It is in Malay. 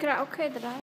karaoke 3.